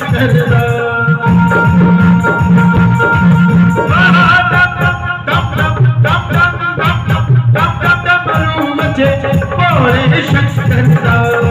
پھندا آھا دم دم دم دم